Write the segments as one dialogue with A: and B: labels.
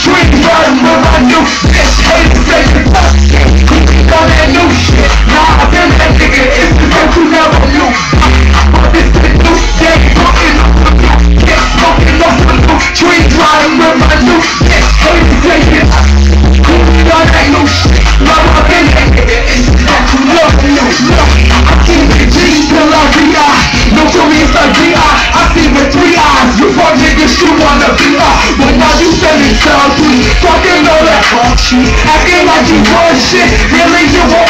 A: Tree! thousand Talking all that bullshit Acting like you want shit Really you want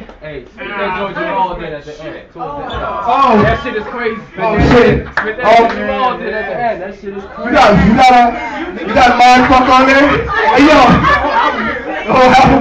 B: Oh.
A: oh,
B: that shit is crazy.
A: Oh shit.
B: Oh. That
A: oh,
B: shit That shit is crazy.
A: You got, you got a, you got a mind fuck on there. Hey yo. Oh,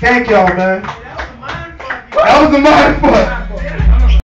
A: Thank y'all, man. That was a mind fuck.